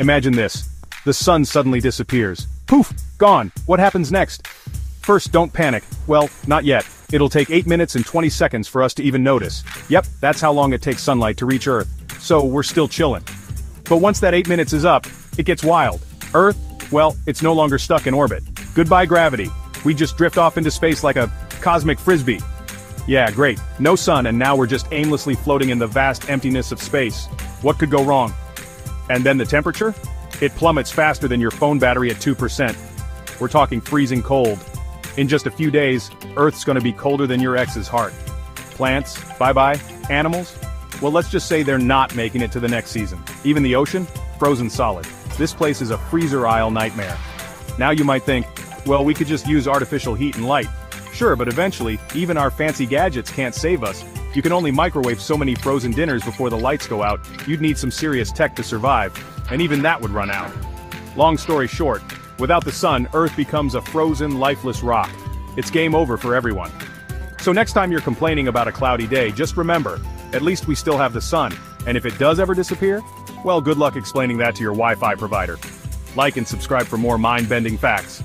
Imagine this. The sun suddenly disappears. Poof! Gone. What happens next? First, don't panic. Well, not yet. It'll take 8 minutes and 20 seconds for us to even notice. Yep, that's how long it takes sunlight to reach Earth. So, we're still chillin'. But once that 8 minutes is up, it gets wild. Earth, well, it's no longer stuck in orbit. Goodbye gravity. We just drift off into space like a cosmic frisbee. Yeah, great. No sun and now we're just aimlessly floating in the vast emptiness of space. What could go wrong? And then the temperature? It plummets faster than your phone battery at 2%. We're talking freezing cold. In just a few days, Earth's gonna be colder than your ex's heart. Plants, bye-bye. Animals? Well, let's just say they're not making it to the next season. Even the ocean? Frozen solid. This place is a freezer aisle nightmare. Now you might think, well, we could just use artificial heat and light. Sure, but eventually, even our fancy gadgets can't save us. You can only microwave so many frozen dinners before the lights go out, you'd need some serious tech to survive, and even that would run out. Long story short, without the sun, Earth becomes a frozen, lifeless rock. It's game over for everyone. So next time you're complaining about a cloudy day, just remember, at least we still have the sun, and if it does ever disappear, well good luck explaining that to your Wi-Fi provider. Like and subscribe for more mind-bending facts.